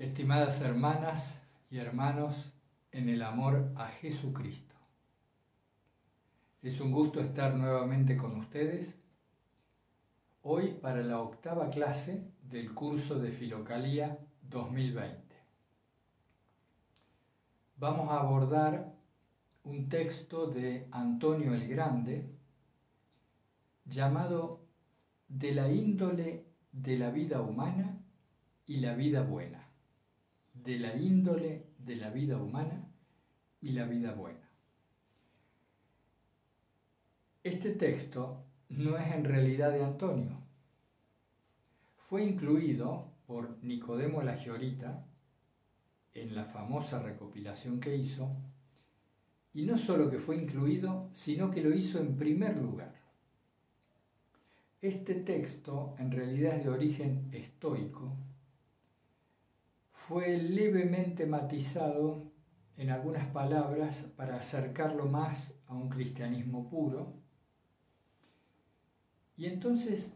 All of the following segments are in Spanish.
Estimadas hermanas y hermanos en el amor a Jesucristo. Es un gusto estar nuevamente con ustedes hoy para la octava clase del curso de Filocalía 2020. Vamos a abordar un texto de Antonio el Grande llamado De la índole de la vida humana y la vida buena. De la índole de la vida humana y la vida buena. Este texto no es en realidad de Antonio. Fue incluido por Nicodemo la Giorita en la famosa recopilación que hizo, y no solo que fue incluido, sino que lo hizo en primer lugar. Este texto en realidad es de origen estoico, fue levemente matizado en algunas palabras para acercarlo más a un cristianismo puro. Y entonces,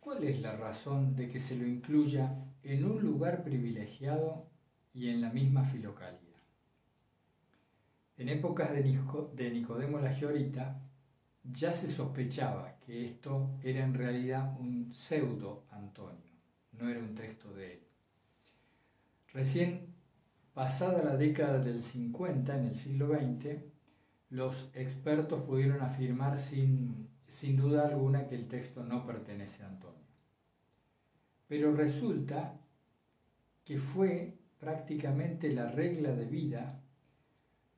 ¿cuál es la razón de que se lo incluya en un lugar privilegiado y en la misma filocalía? En épocas de Nicodemo la Giorita ya se sospechaba que esto era en realidad un pseudo Antonio, no era un texto de él. Recién pasada la década del 50, en el siglo XX, los expertos pudieron afirmar sin, sin duda alguna que el texto no pertenece a Antonio. Pero resulta que fue prácticamente la regla de vida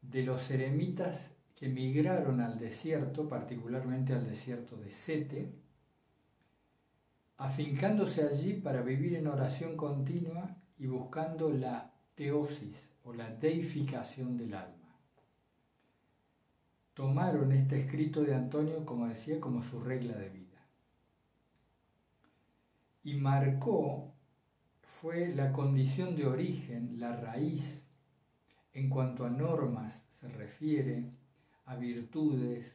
de los eremitas que migraron al desierto, particularmente al desierto de Sete, afincándose allí para vivir en oración continua y buscando la teosis o la deificación del alma. Tomaron este escrito de Antonio, como decía, como su regla de vida. Y marcó, fue la condición de origen, la raíz, en cuanto a normas se refiere, a virtudes,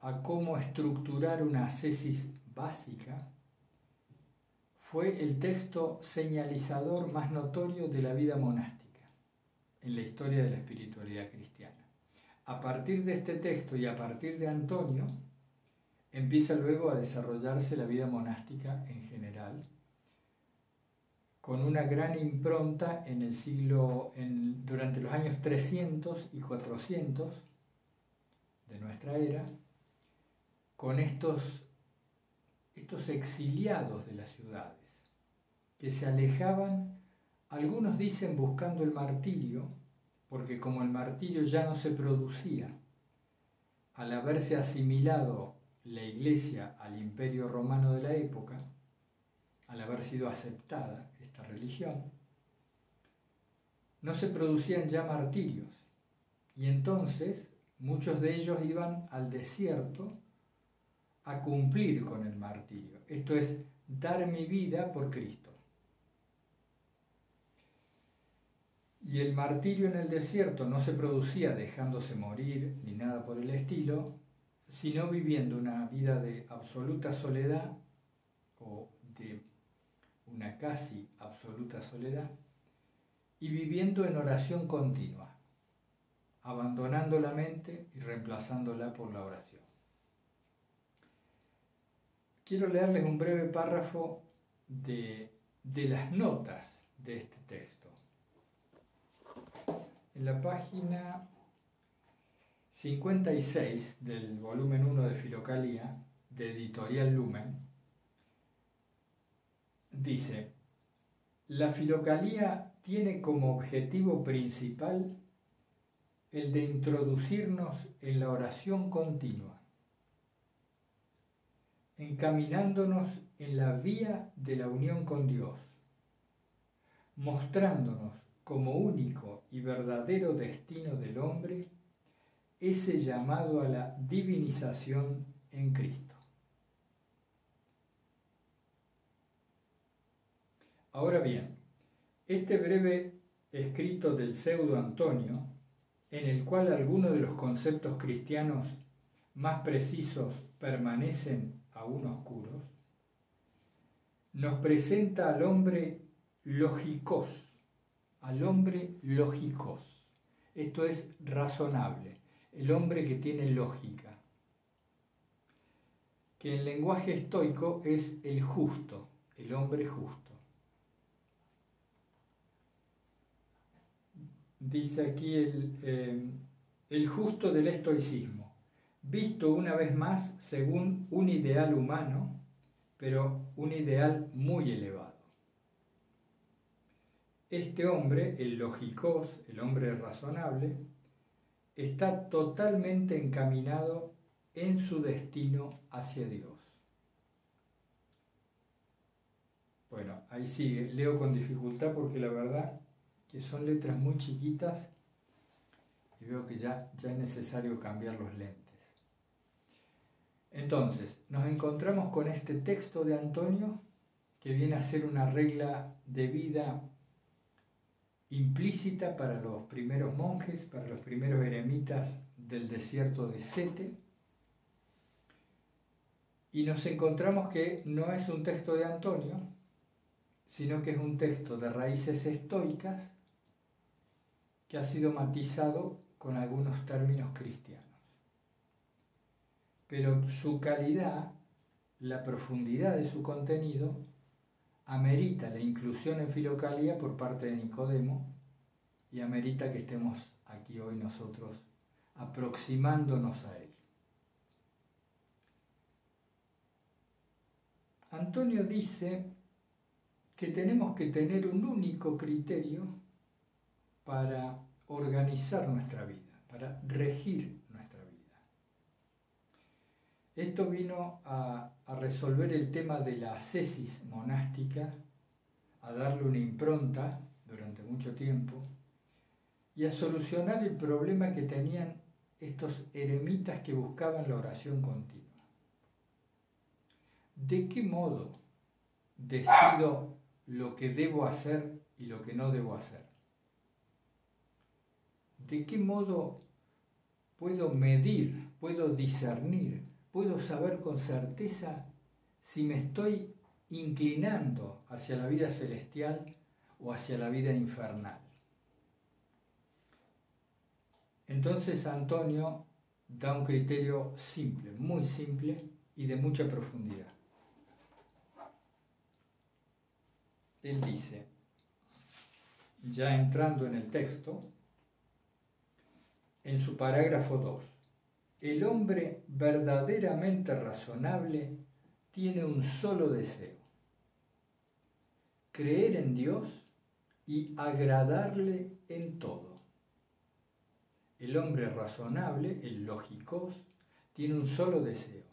a cómo estructurar una ascesis básica, fue el texto señalizador más notorio de la vida monástica en la historia de la espiritualidad cristiana. A partir de este texto y a partir de Antonio, empieza luego a desarrollarse la vida monástica en general, con una gran impronta en el siglo, durante los años 300 y 400 de nuestra era, con estos, estos exiliados de las ciudades que se alejaban, algunos dicen buscando el martirio, porque como el martirio ya no se producía, al haberse asimilado la iglesia al imperio romano de la época, al haber sido aceptada esta religión, no se producían ya martirios. Y entonces muchos de ellos iban al desierto a cumplir con el martirio. Esto es, dar mi vida por Cristo. Y el martirio en el desierto no se producía dejándose morir ni nada por el estilo, sino viviendo una vida de absoluta soledad o de una casi absoluta soledad y viviendo en oración continua, abandonando la mente y reemplazándola por la oración. Quiero leerles un breve párrafo de, de las notas de este texto en la página 56 del volumen 1 de Filocalía, de Editorial Lumen, dice, la Filocalía tiene como objetivo principal el de introducirnos en la oración continua, encaminándonos en la vía de la unión con Dios, mostrándonos como único y verdadero destino del hombre ese llamado a la divinización en Cristo. Ahora bien, este breve escrito del pseudo Antonio, en el cual algunos de los conceptos cristianos más precisos permanecen aún oscuros, nos presenta al hombre lógicos, al hombre lógicos. Esto es razonable, el hombre que tiene lógica, que en lenguaje estoico es el justo, el hombre justo. Dice aquí el, eh, el justo del estoicismo, visto una vez más según un ideal humano, pero un ideal muy elevado. Este hombre, el logicos, el hombre razonable, está totalmente encaminado en su destino hacia Dios. Bueno, ahí sigue, leo con dificultad porque la verdad que son letras muy chiquitas y veo que ya, ya es necesario cambiar los lentes. Entonces, nos encontramos con este texto de Antonio que viene a ser una regla de vida implícita para los primeros monjes, para los primeros eremitas del desierto de Sete. Y nos encontramos que no es un texto de Antonio, sino que es un texto de raíces estoicas que ha sido matizado con algunos términos cristianos. Pero su calidad, la profundidad de su contenido, amerita la inclusión en Filocalia por parte de Nicodemo y amerita que estemos aquí hoy nosotros aproximándonos a él. Antonio dice que tenemos que tener un único criterio para organizar nuestra vida, para regir. Esto vino a resolver el tema de la ascesis monástica, a darle una impronta durante mucho tiempo y a solucionar el problema que tenían estos eremitas que buscaban la oración continua. ¿De qué modo decido lo que debo hacer y lo que no debo hacer? ¿De qué modo puedo medir, puedo discernir puedo saber con certeza si me estoy inclinando hacia la vida celestial o hacia la vida infernal. Entonces Antonio da un criterio simple, muy simple y de mucha profundidad. Él dice, ya entrando en el texto, en su parágrafo 2, el hombre verdaderamente razonable tiene un solo deseo, creer en Dios y agradarle en todo. El hombre razonable, el lógicos, tiene un solo deseo,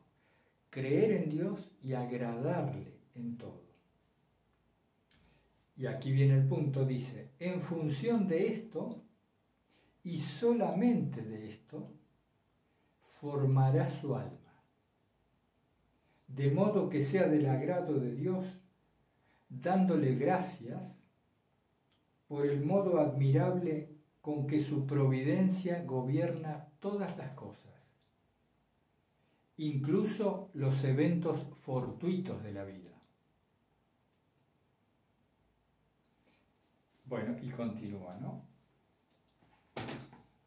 creer en Dios y agradarle en todo. Y aquí viene el punto, dice, en función de esto y solamente de esto, formará su alma, de modo que sea del agrado de Dios, dándole gracias por el modo admirable con que su providencia gobierna todas las cosas, incluso los eventos fortuitos de la vida. Bueno, y continúa, ¿no?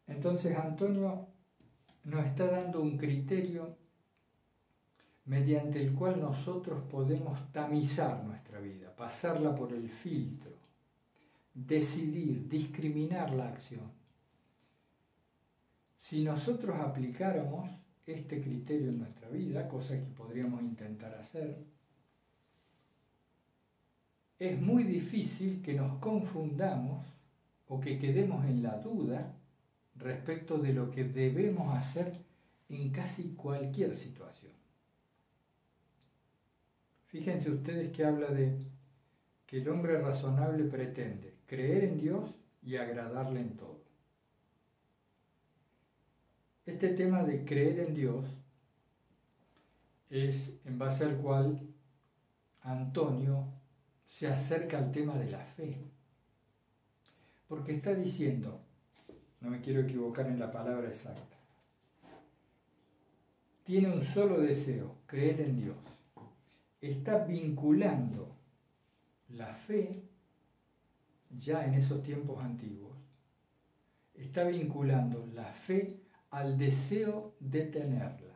Entonces Antonio nos está dando un criterio mediante el cual nosotros podemos tamizar nuestra vida, pasarla por el filtro, decidir, discriminar la acción. Si nosotros aplicáramos este criterio en nuestra vida, cosa que podríamos intentar hacer, es muy difícil que nos confundamos o que quedemos en la duda respecto de lo que debemos hacer en casi cualquier situación. Fíjense ustedes que habla de que el hombre razonable pretende creer en Dios y agradarle en todo. Este tema de creer en Dios es en base al cual Antonio se acerca al tema de la fe. Porque está diciendo, no me quiero equivocar en la palabra exacta. Tiene un solo deseo, creer en Dios. Está vinculando la fe ya en esos tiempos antiguos, está vinculando la fe al deseo de tenerla.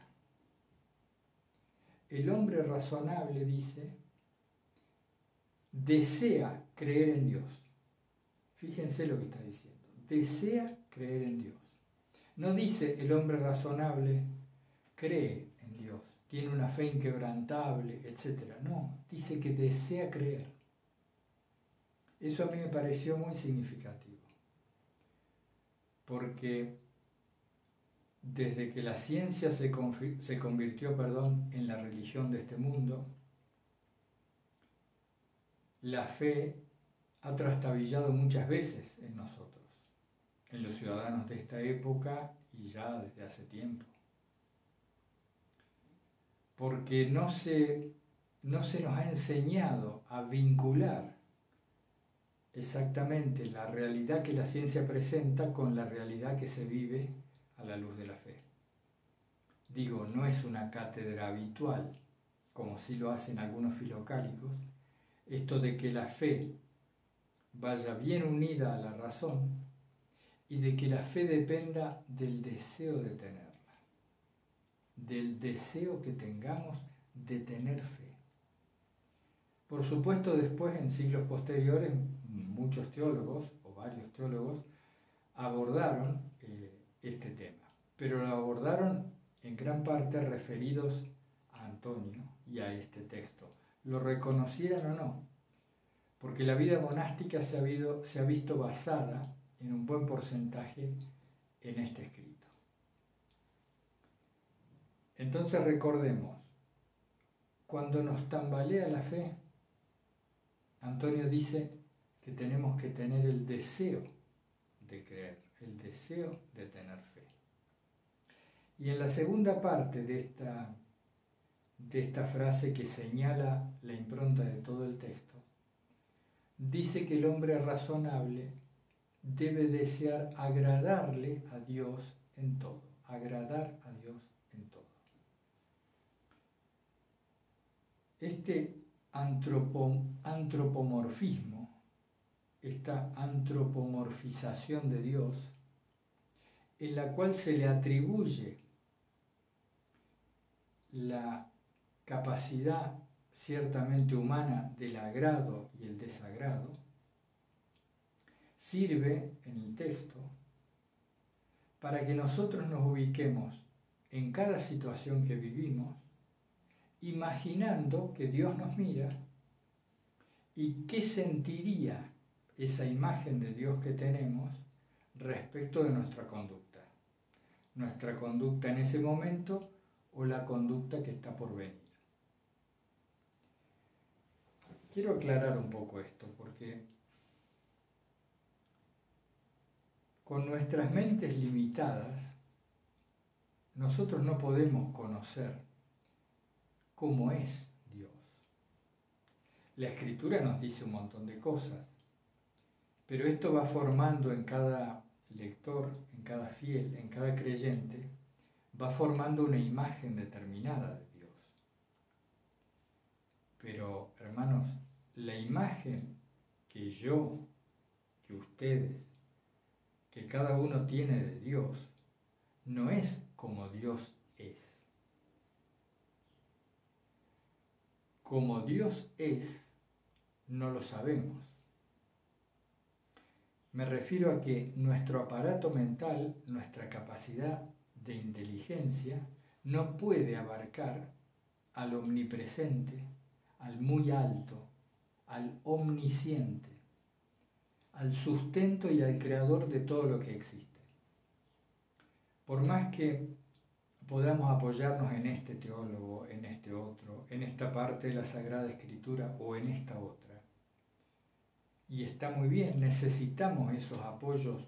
El hombre razonable, dice, desea creer en Dios. Fíjense lo que está diciendo. Desea creer en Dios. No dice el hombre razonable cree en Dios, tiene una fe inquebrantable, etc. No, dice que desea creer. Eso a mí me pareció muy significativo, porque desde que la ciencia se, se convirtió perdón, en la religión de este mundo, la fe ha trastabillado muchas veces en nosotros, en los ciudadanos de esta época y ya desde hace tiempo. Porque no se, no se nos ha enseñado a vincular exactamente la realidad que la ciencia presenta con la realidad que se vive a la luz de la fe. Digo, no es una cátedra habitual, como sí lo hacen algunos filocálicos, esto de que la fe vaya bien unida a la razón y de que la fe dependa del deseo de tenerla, del deseo que tengamos de tener fe. Por supuesto, después, en siglos posteriores, muchos teólogos, o varios teólogos, abordaron eh, este tema, pero lo abordaron en gran parte referidos a Antonio y a este texto, lo reconocieran o no, porque la vida monástica se ha, se ha visto basada en un buen porcentaje en este escrito. Entonces recordemos, cuando nos tambalea la fe, Antonio dice que tenemos que tener el deseo de creer, el deseo de tener fe. Y en la segunda parte de esta, de esta frase que señala la impronta de todo el texto, dice que el hombre razonable debe desear agradarle a Dios en todo, agradar a Dios en todo. Este antropomorfismo, esta antropomorfización de Dios, en la cual se le atribuye la capacidad ciertamente humana del agrado y el desagrado, sirve en el texto para que nosotros nos ubiquemos en cada situación que vivimos, imaginando que Dios nos mira y qué sentiría esa imagen de Dios que tenemos respecto de nuestra conducta. Nuestra conducta en ese momento o la conducta que está por venir. Quiero aclarar un poco esto porque con nuestras mentes limitadas nosotros no podemos conocer cómo es Dios. La escritura nos dice un montón de cosas, pero esto va formando en cada lector, en cada fiel, en cada creyente, va formando una imagen determinada de Dios. Pero, hermanos, la imagen que yo, que ustedes, que cada uno tiene de Dios, no es como Dios es. Como Dios es, no lo sabemos. Me refiero a que nuestro aparato mental, nuestra capacidad de inteligencia, no puede abarcar al omnipresente, al muy alto, al omnisciente, al sustento y al creador de todo lo que existe. Por más que podamos apoyarnos en este teólogo, en este otro, en esta parte de la Sagrada Escritura o en esta otra, y está muy bien, necesitamos esos apoyos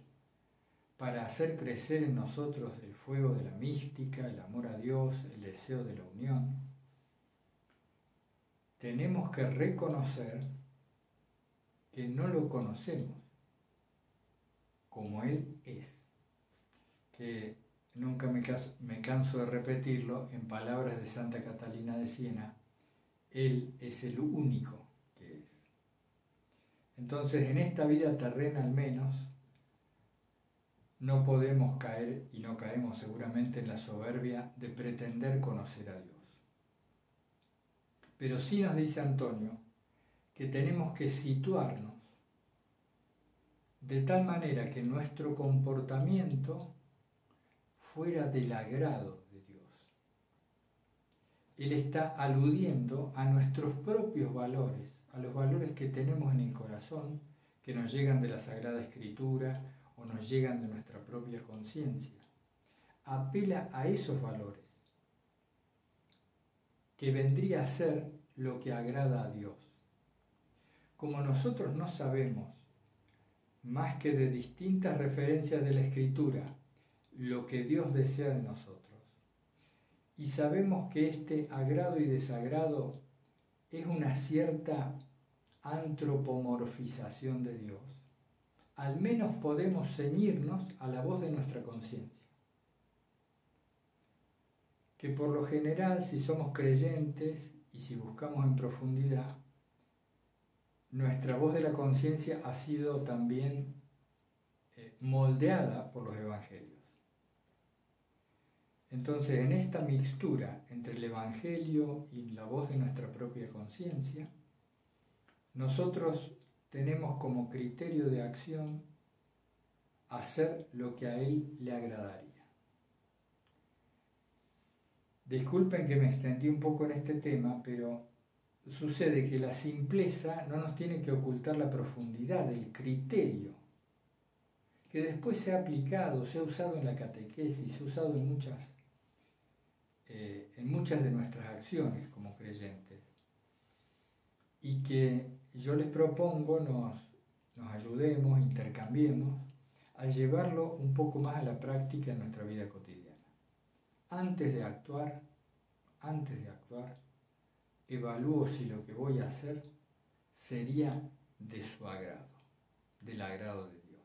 para hacer crecer en nosotros el fuego de la mística, el amor a Dios, el deseo de la unión, tenemos que reconocer que no lo conocemos como Él es. Que nunca me, canso de repetirlo en palabras de Santa Catalina de Siena, Él es el único que es. Entonces, en esta vida terrena al menos, no podemos caer y no caemos seguramente en la soberbia de pretender conocer a Dios. Pero sí nos dice Antonio que tenemos que situarnos de tal manera que nuestro comportamiento fuera del agrado de Dios. Él está aludiendo a nuestros propios valores, a los valores que tenemos en el corazón, que nos llegan de la Sagrada Escritura o nos llegan de nuestra propia conciencia. Apela a esos valores, que vendría a ser lo que agrada a Dios. Como nosotros no sabemos, más que de distintas referencias de la Escritura, lo que Dios desea de nosotros, y sabemos que este agrado y desagrado es una cierta antropomorfización de Dios, al menos podemos ceñirnos a la voz de nuestra conciencia. Que por lo general, si somos creyentes y si buscamos en profundidad, nuestra voz de la conciencia ha sido también eh, moldeada por los evangelios. Entonces, en esta mixtura entre el Evangelio y la voz de nuestra propia conciencia, nosotros tenemos como criterio de acción hacer lo que a Él le agradaría. Disculpen que me extendí un poco en este tema, pero sucede que la simpleza no nos tiene que ocultar la profundidad del criterio, que después se ha aplicado, se ha usado en la catequesis, se ha usado en muchas eh, en muchas de nuestras acciones como creyentes y que yo les propongo nos, nos ayudemos, intercambiemos a llevarlo un poco más a la práctica en nuestra vida cotidiana. Antes de actuar, antes de actuar, evalúo si lo que voy a hacer sería de su agrado, del agrado de Dios.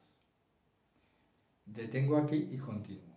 Detengo aquí y continúo.